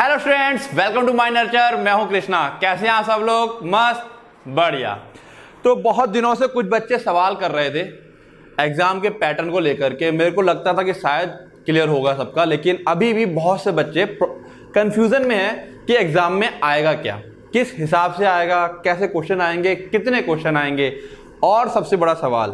Hello students welcome to my nurture मैं हूँ कृष्णा। कैसे हैं आप सब लोग? मस्त। बढ़िया। तो बहुत दिनों से कुछ बच्चे सवाल कर रहे थे एग्ज़ाम के पैटर्न को लेकर के। मेरे को लगता था कि शायद क्लियर होगा सबका, लेकिन अभी भी बहुत से बच्चे कंफ्यूजन में हैं कि एग्ज़ाम में आएगा क्या। किस हिसाब से आएगा? कैसे क्वेश्चन आएँगे? कितने क्वेश्चन आएँगे? और सबसे बड़ा सवाल,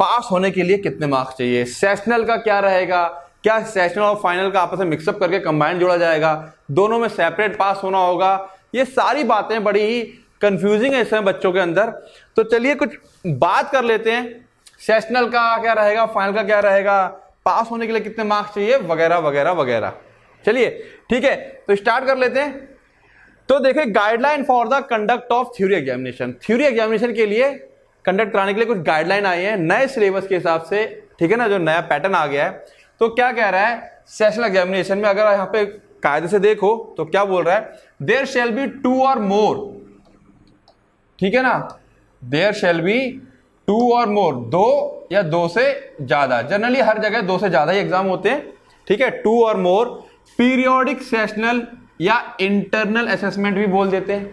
पास होने के लिए कितने मार्क्स चाहिए? सेशनल का क्या रहेगा? क्या सेशनल और फाइनल का आपस में मिक्सअप करके कंबाइन जोड़ा जाएगा? दोनों में सेपरेट पास होना होगा। ये सारी बातें बड़ी ही कंफ्यूजिंग है इस समय बच्चों के अंदर। तो चलिए कुछ बात कर लेते हैं। सेशनल का क्या रहेगा? फाइनल का क्या रहेगा? पास होने के लिए कितने मार्क्स चाहिए? वगैरह वगैरह वगैरह। चलिए, ठीक है तो स्टार्ट कर लेते हैं। तो देखिए guideline for the conduct of theory examination theory examination के लिए कंडक्ट कराने के लिए कुछ गाइडलाइन आई है। नए सिलेबस के हिसाब से, ठीक है ना, जो नया पैटर्न आ गया है। तो क्या कह रहा है? सेशनल एग्जामिनेशन में अगर यहाँ पे कायदे से देखो तो क्या बोल रहा है? देर शेल बी टू और मोर ठीक है ना? देर शेल बी टू और मोर दो या दो से ज़्यादा. जनरली हर जगह दो से ज़्यादा ही एग्ज़ाम होते हैं. ठीक है? टू और मोर पीरियोडिक सेशनल या इंटरनल असेसमेंट भी बोल देते हैं.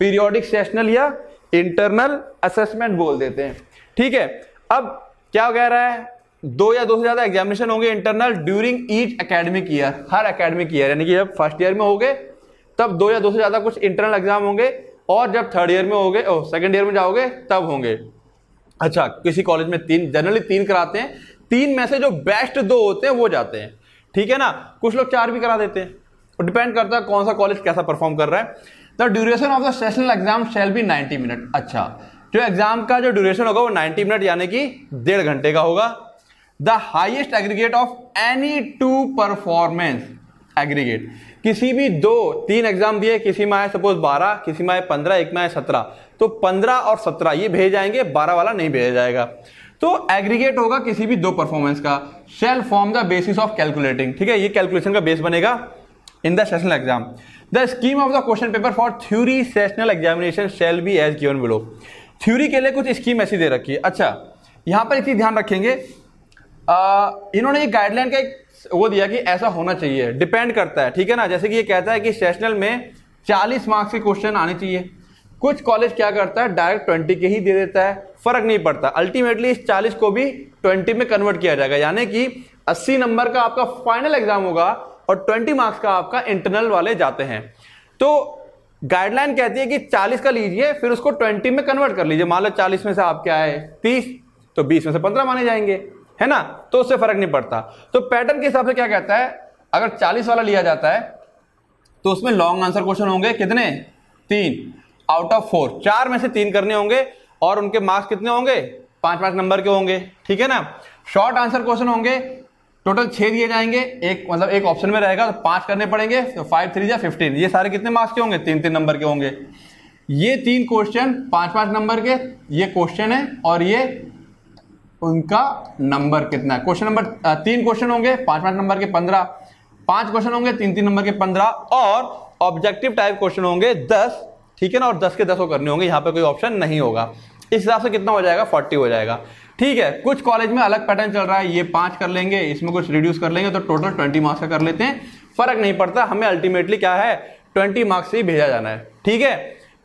पीरियोडिक सेशनल या इंटरनल असेसमेंट बोल देते हैं. ठीक है? अब क्या कह रहा है? दो या दो से ज़्यादा एग्जामिनेशन होंगे internal during each academic year हर एकेडमिक ईयर यानी कि जब फ़र्स्ट ईयर में हो गए तब दो या दो से ज़्यादा कुछ इंटरनल एग्ज़ाम होंगे, और जब थर्ड ईयर में हो गए सेकेंड ईयर में जाओगे, तब होंगे। अच्छा किसी कॉलेज में तीन जनरली तीन कराते हैं, तीन में से जो बेस्ट दो होते हैं, वो जाते हैं। ठीक है ना? कुछ लोग चार भी करा देते हैं। और डिपेंड करता है कौन सा कॉलेज कैसा परफॉर्म कर रहा है। The duration of the sessional exam shall be 90 minute अच्छा जो एग्ज़ाम का जो ड्यूरेशन होगा, वो 90 मिनट यानी कि डेढ़ घंटे का होगा। The highest aggregate of any two performance aggregate. किसी भी दो, तीन एग्ज़ाम दिए, किसी में आए सपोज़ बारह, किसी में आए पंद्रह, एक में आए सत्रह। तो पंद्रह और सत्रह, ये भेज जाएँगे, बारह वाला नहीं भेजा जाएगा। तो एग्रीगेट होगा किसी भी दो परफॉर्मेंस का। Shall form the basis of calculating ठीक है, ये कैलकुलेशन का बेस बनेगा in the sessional exam the scheme of the question paper for theory sessional examination shall be as given below theory के लिए कुछ स्कीम ऐसी दे रखी है। अच्छा यहाँ पर चीज़ ध्यान रखेंगे। इन्होंने ये गाइडलाइन का एक वो दिया कि ऐसा होना चाहिए डिपेंड करता है, ठीक है ना? जैसे कि ये कहता है कि सेशनल में 40 मार्क्स के क्वेश्चन आने चाहिए। कुछ कॉलेज क्या करता है? डायरेक्ट 20 के ही दे देता है, फ़र्क नहीं पड़ता। अल्टीमेटली इस 40 को भी 20 में कन्वर्ट किया जाएगा। यानी कि 80 नंबर का आपका फाइनल एग्ज़ाम होगा और 20 मार्क्स का आपका इंटरनल वाले जाते हैं। तो गाइडलाइन कहती है कि 40 का लीजिए, फिर उसको 20 में कन्वर्ट कर लीजिए। मान लो 40 में से आप क्या है? 30 तो 20 में से 15 माने जाएँगे। है ना? तो उससे फ़र्क नहीं पड़ता। तो पैटर्न के हिसाब से क्या कहता है? अगर 40 वाला लिया जाता है तो उसमें लॉन्ग आंसर क्वेश्चन होंगे कितने? तीन। आउट ऑफ़ फोर चार में से तीन करने होंगे और उनके मार्क्स कितने होंगे? पाँच पाँच नंबर के होंगे। ठीक है ना? शॉर्ट आंसर क्वेश्चन होंगे। टोटल छह दिए जाएँगे। एक मतलब एक ऑप्शन में रहेगा तो पाँच करने पड़ेंगे तो फाइव थ्री या फिफ्टीन ये सारे कितने मार्क्स के होंगे? तीन तीन नंबर के होंगे। ये तीन क्वेश्चन पाँच पाँच नंबर के, ये क्वेश्चन है और ये उनका नंबर कितना है? क्वेश्चन नंबर तीन क्वेश्चन होंगे, पाँच पाँच नंबर के पंद्रह, पाँच क्वेश्चन होंगे, तीन तीन नंबर के पंद्रह, और ऑब्जेक्टिव टाइप क्वेश्चन होंगे, दस, ठीक है ना? और दस के दस को करने होंगे, यहाँ पे कोई ऑप्शन नहीं होगा। इस हिसाब से कितना हो जाएगा? फोर्टी हो जाएगा। ठीक है, कुछ कॉलेज में अलग पैटर्न चल रहा है, ये पाँच कर लेंगे, इसमें कुछ रिड्यूस कर लेंगे तो टोटल ट्वेंटी मार्क्स का कर लेते हैं। फ़र्क नहीं पड़ता, हमें अल्टीमेटली क्या है? ट्वेंटी मार्क्स ही भेजा जाना है। ठीक है?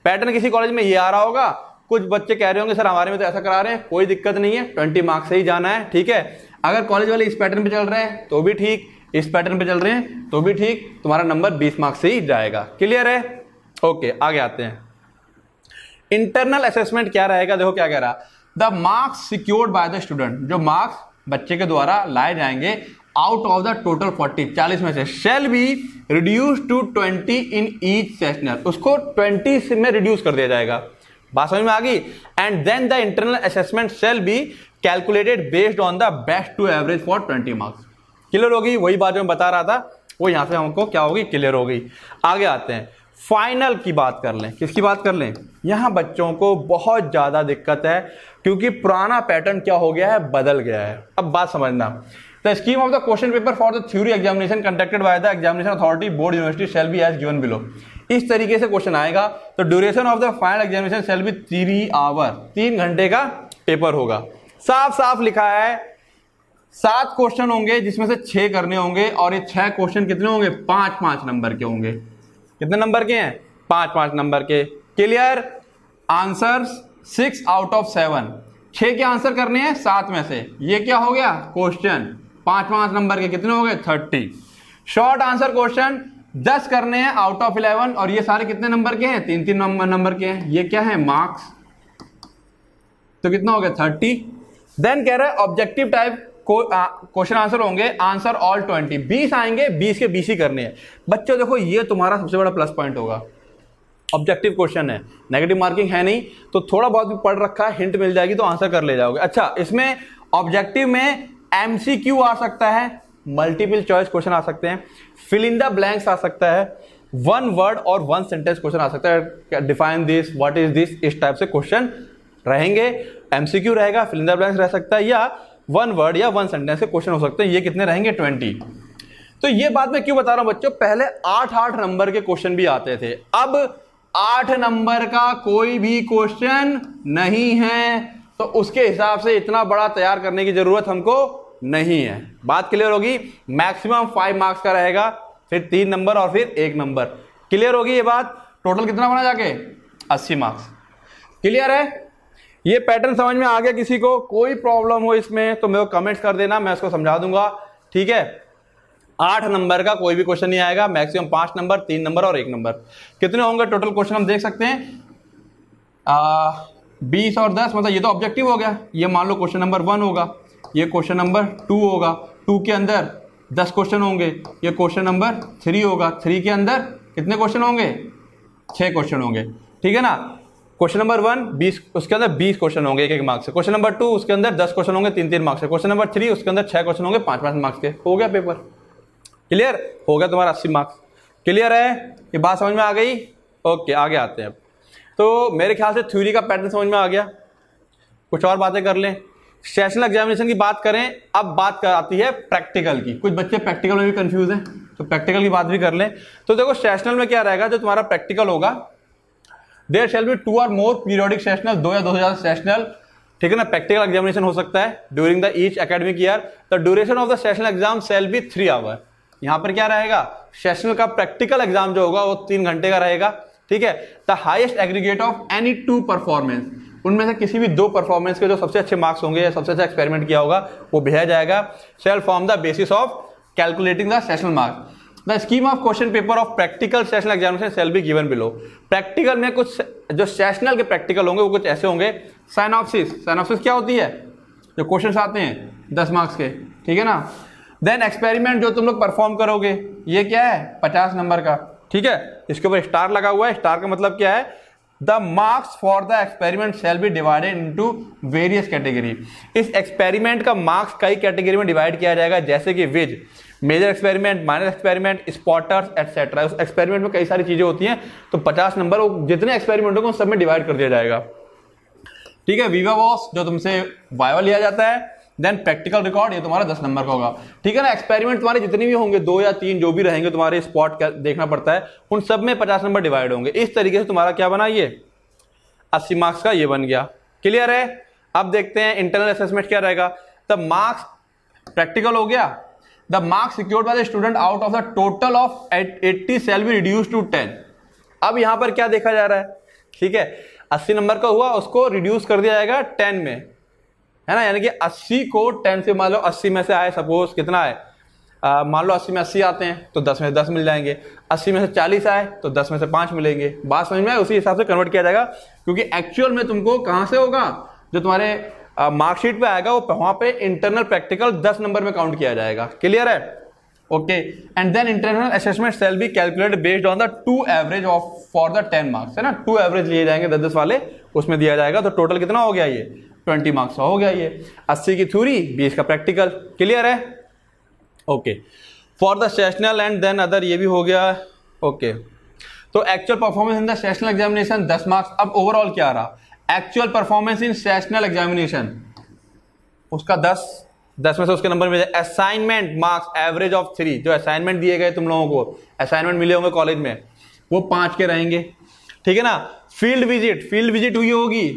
पैटर्न किसी कॉलेज में ये आ रहा होगा कुछ बच्चे कह रहे होंगे, सर, हमारे में तो ऐसा करा रहे हैं, कोई दिक्कत नहीं है, ट्वेंटी मार्क्स से ही जाना है, ठीक है? अगर कॉलेज वाले इस पैटर्न पे चल रहे हैं तो भी ठीक, इस पैटर्न पे चल रहे हैं तो भी ठीक, तुम्हारा नंबर बीस मार्क्स से ही जाएगा। क्लियर है? ओके, आगे आते हैं। इंटरनल असेसमेंट क्या रहेगा? देखो क्या कह रहा, the marks secured by the student जो मार्क्स बच्चे के द्वारा लाए जाएँगे, आउट ऑफ़ द टोटल 40 40 में से shall be reduce to 20 in each sessional उसको 20 में रिड्यूस कर दिया जाएगा। बात समझ में आ गई? And then the internal assessment shall be calculated based on the best two average for 20 marks clear होगी वही बात जो मैं बता रहा था, वो यहाँ से हमको क्या होगी? क्लियर होगी आगे आते हैं। फाइनल की बात कर लें। किसकी बात कर लें? यहाँ बच्चों को बहुत ज़्यादा दिक्कत है, क्योंकि पुराना पैटर्न क्या हो गया है? बदल गया है। अब बात समझना। The scheme of the question paper for the theory examination conducted by the examination authority board university shall be as given below इस तरीके से क्वेश्चन आएगा। तो duration of the final examination shall be three hour तीन घंटे का paper होगा। साफ़ साफ़ लिखा है। सात क्वेश्चन होंगे, जिसमें से छह करने होंगे और ये छह क्वेश्चन कितने होंगे? पाँच पाँच नंबर के होंगे। कितने नंबर के हैं? पाँच पाँच नंबर के। Clear answer six out of seven छह के आंसर करने हैं सात में से। ये क्या हो गया? क्वेश्चन पाँच पाँच नंबर के कितने हो गए? थर्टी। शॉर्ट आंसर क्वेश्चन, दस करने हैं आउट ऑफ़ इलेवन और ये सारे कितने नंबर के हैं? तीन तीन नंबर नंबर के हैं। ये क्या है? मार्क्स तो कितना हो गया थर्टी। देन कह रहे है ऑब्जेक्टिव टाइप क्वेश्चन आंसर होंगे। आंसर ऑल ट्वेंटी बीस आएँगे, बीस के बीस ही करने हैं। बच्चों, देखो, ये तुम्हारा सबसे बड़ा प्लस पॉइंट होगा। ऑब्जेक्टिव क्वेश्चन है। नेगेटिव मार्किंग है नहीं। तो थोड़ा बहुत भी पढ़ रखा है हिंट मिल जाएगी तो आंसर कर ले जाओगे। अच्छा इसमें ऑब्जेक्टिव में एमसीक्यू आ सकता है मल्टीपल चॉइस क्वेश्चन आ सकते हैं फिल इन द ब्लैंक्स आ सकता है वन वर्ड और वन सेंटेंस क्वेश्चन आ सकता है। Define this what is this इस टाइप से क्वेश्चन रहेंगे। एमसीक्यू रहेगा फिल इन द ब्लैंक्स रह सकता है या वन वर्ड या वन सेंटेंस के क्वेश्चन हो सकते हैं। ये कितने रहेंगे? ट्वेंटी तो ये बात मैं क्यों बता रहा हूँ बच्चों? पहले आठ आठ नंबर के क्वेश्चन भी आते थे। अब आठ नंबर का कोई भी क्वेश्चन नहीं है। तो उसके हिसाब से इतना बड़ा तैयार करने की ज़रूरत हमको नहीं है। बात क्लियर होगी? मैक्सिमम फाइव मार्क्स का रहेगा, फिर तीन नंबर और फिर एक नंबर क्लियर होगी ये बात? टोटल कितना बना जाके? अस्सी मार्क्स क्लियर है? ये पैटर्न समझ में आ गया किसी को? कोई प्रॉब्लम हो इसमें तो मेरे को कमेंट्स कर देना, मैं उसको समझा दूँगा। ठीक है? आठ नंबर का कोई भी क्वेश्चन नहीं आएगा। मैक्सिमम पाँच नंबर तीन नंबर और एक नंबर कितने होंगे टोटल क्वेश्चन हम देख सकते हैं? बीस और दस मतलब ये तो ऑब्जेक्टिव हो गया। ये मान लो क्वेश्चन नंबर वन होगा। ये क्वेश्चन नंबर टू होगा। टू के अंदर दस क्वेश्चन होंगे। ये क्वेश्चन नंबर थ्री होगा। थ्री के अंदर कितने क्वेश्चन होंगे? छह क्वेश्चन होंगे। ठीक है ना? क्वेश्चन नंबर वन, बीस, उसके अंदर बीस क्वेश्चन होंगे एक एक मार्क्स से। क्वेश्चन नंबर टू, उसके अंदर दस क्वेश्चन होंगे तीन तीन मार्क्स से। क्वेश्चन नंबर थ्री, उसके अंदर छह क्वेश्चन होंगे पाँच पाँच मार्क्स के। हो गया पेपर क्लियर हो गया तुम्हारा अस्सी मार्क्स। क्लियर है? ये बात समझ में आ गई? ओके आगे आते हैं अब। तो मेरे ख्याल से थ्योरी का पैटर्न समझ में आ गया। कुछ और बातें कर लें। सेशनल एग्जामिनेशन की बात करें, अब बात कर आती है प्रैक्टिकल की। कुछ बच्चे प्रैक्टिकल में भी कंफ्यूज हैं तो प्रैक्टिकल की बात भी कर लें। तो देखो सेशनल में क्या रहेगा, जो तुम्हारा प्रैक्टिकल होगा there shall be two or more periodic sessional दो या दो हज़ार सेशनल ठीक है ना? प्रैक्टिकल एग्जामिनेशन हो सकता है during the each academic year the duration of the sessional exam shall be three hour यहाँ पर क्या रहेगा? सेशनल का प्रैक्टिकल एग्ज़ाम जो होगा, वो तीन घंटे का रहेगा। ठीक है? The highest aggregate of any two performance उनमें से किसी भी दो परफॉर्मेंस के जो सबसे अच्छे मार्क्स होंगे या सबसे अच्छा एक्सपेरिमेंट किया होगा, वो भेजा जाएगा। Shall form the basis of calculating the sessional marks the scheme of question paper of practical sessional examination shall be given below practical में कुछ जो सेशनल के प्रैक्टिकल होंगे, वो कुछ ऐसे होंगे। साइनॉप्सिस साइनॉप्सिस क्या होती है? जो क्वेश्चन आते हैं, दस मार्क्स के। ठीक है ना? देन एक्सपेरिमेंट जो तुम लोग परफॉर्म करोगे, ये क्या है? पचास नंबर का। ठीक है? इसके ऊपर स्टार लगा हुआ है। स्टार का मतलब क्या है? The marks for the experiment shall be divided into various category इस एक्सपेरिमेंट का मार्क्स कई कैटेगरी में डिवाइड किया जाएगा, जैसे कि viz major experiment minor experiment spotters etcetera उस एक्सपेरिमेंट में कई सारी चीज़ें होती हैं तो 50 नंबर जितने एक्सपेरिमेंट होंगे उन सब में डिवाइड कर दिया जाएगा। ठीक है वीवा वॉस जो तुमसे वाइवा लिया जाता है देन प्रैक्टिकल रिकॉर्ड ये तुम्हारा दस नंबर का होगा। ठीक है ना? एक्सपेरिमेंट तुम्हारे जितने भी होंगे, दो या तीन जो भी रहेंगे, तुम्हारे स्पॉट देखना पड़ता है। उन सब में पचास नंबर डिवाइड होंगे। इस तरीके से तुम्हारा क्या बना ये? अस्सी मार्क्स का ये बन गया। क्लियर है? अब देखते हैं इंटरनल असेसमेंट क्या रहेगा। द मार्क्स प्रैक्टिकल हो गया। The marks secured by the student out of the total of eighty shall be reduce to ten अब यहाँ पर क्या देखा जा रहा है? ठीक है? अस्सी नंबर का हुआ, उसको रिड्यूस कर दिया जाएगा टेन में। है ना? यानी कि 80 को 10 से मान लो 80 में से आए सपोज़ कितना है मान लो 80 में 80 आते हैं तो 10 में से 10 मिल जाएँगे। 80 में से 40 आए तो 10 में से 5 मिलेंगे। बात समझ में उसी हिसाब से कन्वर्ट किया जाएगा। क्योंकि एक्चुअल में तुमको कहाँ से होगा? जो तुम्हारे मार्कशीट पे आएगा, वो वहाँ पे इंटरनल प्रैक्टिकल 10 नंबर में काउंट किया जाएगा। क्लियर है? Okay and then internal assessment shall be calculate based on the two average of for the ten marks है ना? टू एवरेज लिए जाएँगे, दस दस वाले, उसमें दिया जाएगा। तो टोटल कितना हो गया ये? ट्वेंटी मार्क्स हो गया ये। अस्सी की थ्योरी, बीस का प्रैक्टिकल। क्लियर है? Okay. For the sessional and then other ये भी हो गया। ओके। तो actual performance in the sessional examination दस मार्क्स अब ओवरऑल क्या आ रहा? Actual performance in sessional examination उसका दस। दस में से उसके नंबर मिले assignment marks average of three जो असाइनमेंट दिए गए तुम लोगों को असाइनमेंट मिले होंगे कॉलेज में, वो पाँच के रहेंगे। ठीक है ना? फ़ील्ड विज़िट फ़ील्ड विज़िट हुई होगी।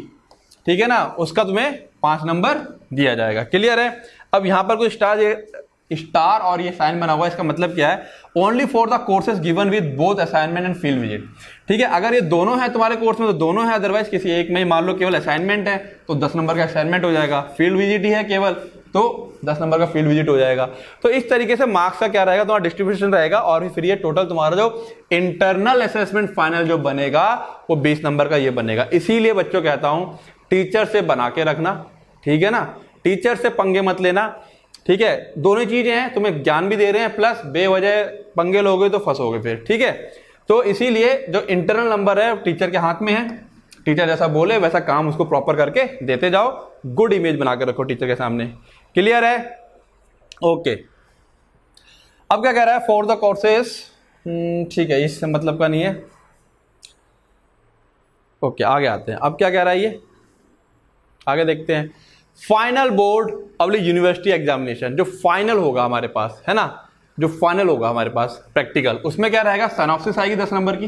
ठीक है ना? उसका तुम्हें पाँच नंबर दिया जाएगा। क्लियर है? अब यहाँ पर कोई स्टार स्टार और ये साइन बना हुआ है, इसका मतलब क्या है? Only for the courses given with both assignment and field visit ठीक है? अगर ये दोनों है तुम्हारे कोर्स में तो दोनों है अदरवाइज़ किसी एक में ही मान लो केवल असाइनमेंट है तो दस नंबर का असाइनमेंट हो जाएगा। फ़ील्ड विज़िट ही है केवल तो दस नंबर का फ़ील्ड विज़िट हो जाएगा। तो इस तरीके से मार्क्स का क्या रहेगा? तुम्हारा डिस्ट्रीब्यूशन रहेगा और फिर ये टोटल तुम्हारा जो इंटरनल असेसमेंट फाइनल जो बनेगा, वो बीस नंबर का ये बनेगा। इसीलिए बच्चों, कहता हूँ टीचर से बना के रखना, ठीक है ना? टीचर से पंगे मत लेना, ठीक है? दोनों चीज़ें हैं, तुम्हें ज्ञान भी दे रहे हैं, प्लस बेवजह पंगे लोगे तो फंसोगे फिर, ठीक है? तो इसीलिए जो इंटरनल नंबर है टीचर के हाथ में है। टीचर जैसा बोले, वैसा काम उसको प्रॉपर करके देते जाओ। गुड इमेज बना के रखो टीचर के सामने। क्लियर है? ओके। अब क्या कह रहा है? फॉर द कोर्सेस ठीक है इससे मतलब का नहीं है। ओके, आगे आते हैं। अब क्या कह रहा है ये? आगे देखते हैं। फाइनल बोर्ड अगली यूनिवर्सिटी एग्जामिनेशन जो फाइनल होगा हमारे पास, है ना? जो फाइनल होगा हमारे पास प्रैक्टिकल उसमें क्या रहेगा? सनॉप्सिस आएगी दस नंबर की।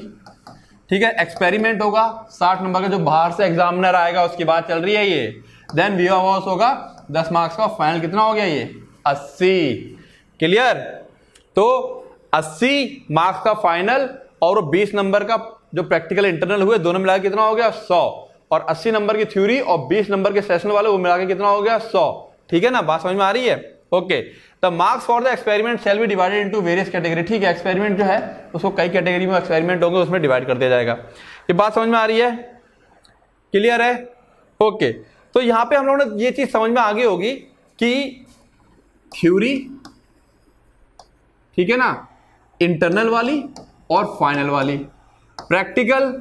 ठीक है? एक्सपेरिमेंट होगा, साठ नंबर का जो बाहर से एग्जामिनर आएगा, उसकी बात चल रही है ये। देन व्यू अवॉर्स होगा, दस मार्क्स का फाइनल कितना हो गया ये? अस्सी। क्लियर तो अस्सी मार्क्स का फाइनल और बीस नंबर का जो प्रैक्टिकल इंटरनल हुए, दोनों मिला कितना हो गया? सौ। और 80 नंबर की थ्योरी और 20 नंबर के सेशन वाले, वो मिला के कितना हो गया? 100 ठीक है ना? बात समझ में आ रही है? Okay. The marks for the experiment shall be divided into various category ठीक है एक्सपेरिमेंट जो है, उसको कई कैटेगरी में एक्सपेरिमेंट होंगे, उसमें डिवाइड कर दिया जाएगा। ये बात समझ में आ रही है? क्लियर है? ओके। तो यहाँ पे हम लोगों ने ये चीज़ समझ में आगे होगी कि थ्योरी ठीक है ना? इंटरनल वाली और फाइनल वाली। प्रैक्टिकल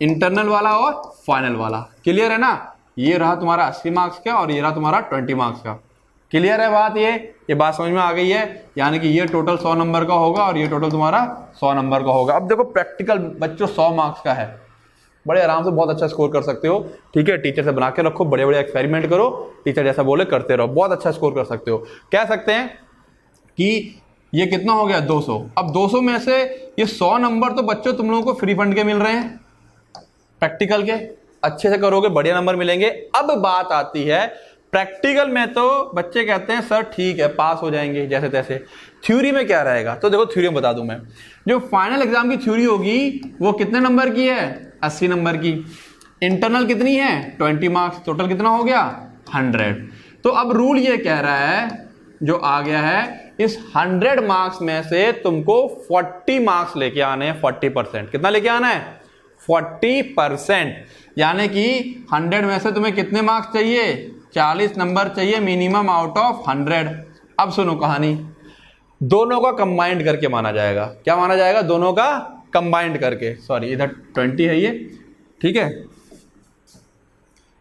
इंटरनल वाला और फाइनल वाला। क्लियर है ना? ये रहा तुम्हारा अस्सी मार्क्स का और ये रहा तुम्हारा ट्वेंटी मार्क्स का। क्लियर है बात ये? ये बात समझ में आ गई है? यानी कि ये टोटल सौ नंबर का होगा और ये टोटल तुम्हारा सौ नंबर का होगा। अब देखो प्रैक्टिकल बच्चों, सौ मार्क्स का है। बड़े आराम से बहुत अच्छा स्कोर कर सकते हो। ठीक है टीचर से बना के रखो बड़े बड़े एक्सपेरिमेंट करो। टीचर जैसा बोले, करते रहो। बहुत अच्छा स्कोर कर सकते हो। कह सकते हैं कि ये कितना हो गया? 200 अब 200 में से ये 100 नंबर तो बच्चों तुम लोगों को फ्री फंड के मिल रहे हैं। प्रैक्टिकल के? अच्छे से करोगे, बढ़िया नंबर मिलेंगे। अब बात आती है प्रैक्टिकल में तो बच्चे कहते हैं, सर, ठीक है पास हो जाएँगे जैसे तैसे थ्योरी में क्या रहेगा? तो देखो थ्योरी में बता दूँ मैं। जो फाइनल एग्ज़ाम की थ्योरी होगी, वो कितने नंबर की है? अस्सी नंबर की। इंटरनल कितनी है? ट्वेंटी मार्क्स टोटल कितना हो गया? हंड्रेड तो अब रूल ये कह रहा है, जो आ गया है, इस हंड्रेड मार्क्स में से तुमको फोर्टी मार्क्स लेके आने हैं फोर्टी परसेंट कितना लेके आना है? Forty percent. यानी कि हंड्रेड में से तुम्हें कितने मार्क्स चाहिए? चालीस नंबर चाहिए, मिनिमम आउट ऑफ़ हंड्रेड। अब सुनो कहानी। दोनों का कंबाइंड करके माना जाएगा। क्या माना जाएगा? दोनों का कंबाइंड करके। सॉरी इधर ट्वेंटी है ये। ठीक है?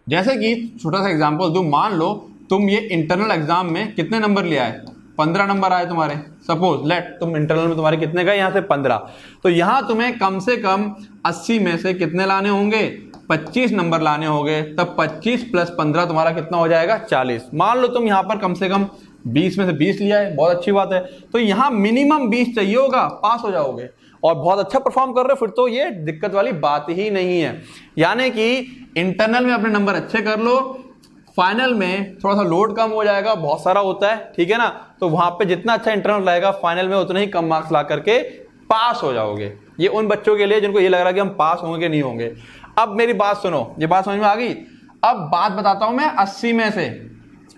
जैसे कि छोटा सा एग्जांपल दू, मान लो तुम ये इंटरनल एग्ज़ाम में कितने नंबर ले आए? पंद्रह नंबर आए तुम्हारे। सपोज़ लेट तुम इंटरनल में तुम्हारे कितने गए? यहाँ से पंद्रह। तो यहाँ तुम्हें कम से कम अस्सी में से कितने लाने होंगे? पच्चीस नंबर लाने होंगे। तब पच्चीस प्लस पंद्रह तुम्हारा कितना हो जाएगा? चालीस। मान लो तुम यहाँ पर कम से कम बीस में से बीस लिया है। बहुत अच्छी बात है। तो यहाँ मिनिमम बीस चाहिए होगा। पास हो जाओगे। और बहुत अच्छा परफॉर्म कर रहे हो। फिर तो ये दिक्कत वाली बात ही नहीं है। यानी कि इंटरनल में अपने नंबर अच्छे कर लो। फाइनल में थोड़ा सा लोड कम हो जाएगा। बहुत सारा होता है। ठीक है ना? तो वहाँ पे जितना अच्छा इंटरनल रहेगा फाइनल में उतने ही कम मार्क्स ला करके पास हो जाओगे। ये उन बच्चों के लिए जिनको ये लग रहा है कि हम पास होंगे कि नहीं होंगे। अब मेरी बात सुनो, ये बात समझ में आ गई? अब बात बताता हूँ मैं अस्सी में से।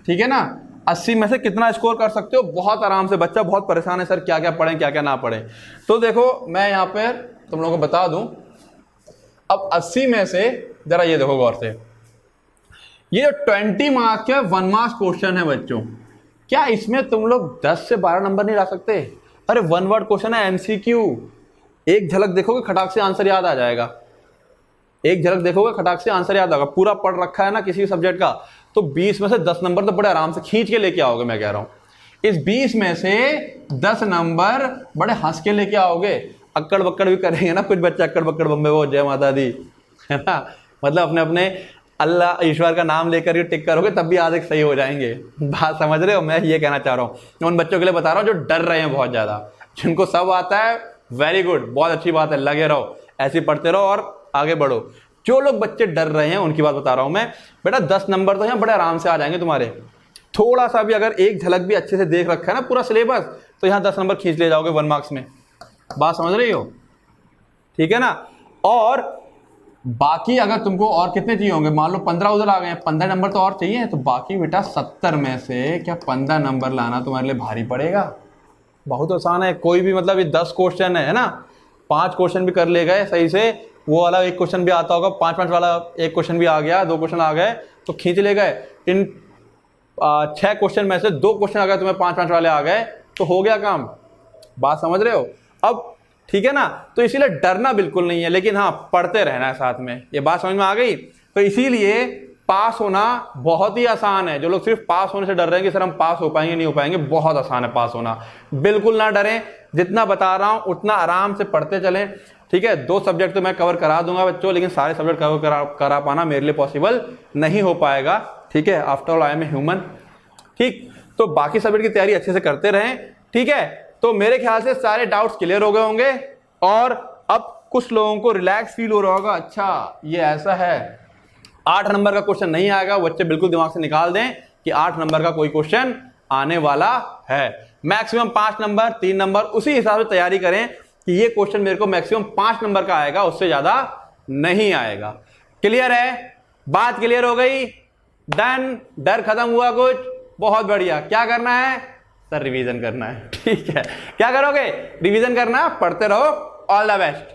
ठीक है ना? अस्सी में से कितना स्कोर कर सकते हो? बहुत आराम से। बच्चा बहुत परेशान है, सर क्या क्या पढ़े क्या क्या ना पढ़े। तो देखो, मैं यहाँ पर तुम लोगों को बता दूँ, अब अस्सी में से, जरा ये देखो गौर से। ये जो ट्वेंटी मार्क्स के वन मार्क्स क्वेश्चन है बच्चों। क्या इसमें तुम लोग दस से बारह नंबर नहीं ला सकते? अरे वन वर्ड क्वेश्चन है एमसीक्यू एक झलक देखोगे, खटाक से आंसर याद आ जाएगा। एक झलक देखोगे, खटाक से आंसर याद आएगा। पूरा पढ़ रखा है ना किसी सब्जेक्ट का तो 20 में से 10 नंबर तो बड़े आराम से खींच के लेके आओगे, मैं कह रहा हूँ। इस 20 में से 10 नंबर बड़े हंस के लेके आओगे। अक्कड़ बक्कड़ भी करेंगे ना, कुछ बच्चे अक्कड़ बक्कड़ बम्बे, वो जय माता दी। है ना? मतलब अपने अपने अल्लाह ईश्वर का नाम लेकर टिक करोगे, तब भी आज सही हो जाएँगे। बात समझ रहे हो? मैं ये कहना चाह रहा हूँ। उन बच्चों के लिए बता रहा हूँ जो डर रहे हैं बहुत ज़्यादा। जिनको सब आता है वेरी गुड बहुत अच्छी बात है, लगे रहो, ऐसे पढ़ते रहो और आगे बढ़ो। जो लोग बच्चे डर रहे हैं, उनकी बात बता रहा हूँ मैं। बेटा, दस नंबर तो यहाँ बड़े आराम से आ जाएँगे तुम्हारे। थोड़ा सा भी अगर एक झलक भी अच्छे से देख रखा है ना पूरा सिलेबस तो यहाँ दस नंबर खींच ले जाओगे वन मार्क्स में। बात समझ रही हो? ठीक है ना? और बाकी अगर तुमको और कितने चाहिए होंगे? मान लो पंद्रह उधर आ गए हैं, पंद्रह नंबर तो और चाहिए तो बाकी बेटा सत्तर में से क्या पंद्रह नंबर लाना तुम्हारे लिए भारी पड़ेगा? बहुत आसान है, कोई भी मतलब ये दस क्वेश्चन है ना? पाँच क्वेश्चन भी कर ले गए सही से, वो वाला एक क्वेश्चन भी आता होगा, पाँच पाँच वाला एक क्वेश्चन भी आ गया, दो क्वेश्चन आ गए तो खींच ले गए। इन छह क्वेश्चन में से दो क्वेश्चन अगर तुम्हें पाँच पाँच वाले आ गए तो हो गया काम। बात समझ रहे हो? अब ठीक है ना? तो इसीलिए डरना बिल्कुल नहीं है लेकिन हाँ पढ़ते रहना है साथ में। ये बात समझ में आ गई? तो इसीलिए पास होना बहुत ही आसान है। जो लोग सिर्फ़ पास होने से डर रहे हैं कि सर हम पास हो पाएँगे नहीं हो पाएँगे बहुत आसान है पास होना। बिल्कुल ना डरें। जितना बता रहा हूँ उतना आराम से पढ़ते चलें। ठीक है? दो सब्जेक्ट तो मैं कवर करा दूँगा बच्चों लेकिन सारे सब्जेक्ट कवर करा, करा पाना मेरे लिए पॉसिबल नहीं हो पाएगा। ठीक है? After all I am a human ठीक? तो बाकी सब्जेक्ट की तैयारी अच्छे से करते रहें। ठीक है? तो मेरे ख्याल से सारे डाउट्स क्लियर हो गए होंगे और अब कुछ लोगों को रिलैक्स फील हो रहा होगा। अच्छा ये ऐसा है। आठ नंबर का क्वेश्चन नहीं आएगा। बच्चे बिल्कुल दिमाग से निकाल दें कि आठ नंबर का कोई क्वेश्चन आने वाला है। मैक्सिमम पाँच नंबर तीन नंबर उसी हिसाब से तैयारी करें कि ये क्वेश्चन मेरे को मैक्सिमम पाँच नंबर का आएगा, उससे ज़्यादा नहीं आएगा। क्लियर है? बात क्लियर हो गई। डन डर खत्म हुआ कुछ। बहुत बढ़िया। क्या करना है? सर रिवीजन करना है। ठीक है। क्या करोगे? रिवीजन करना, पढ़ते रहो। All the best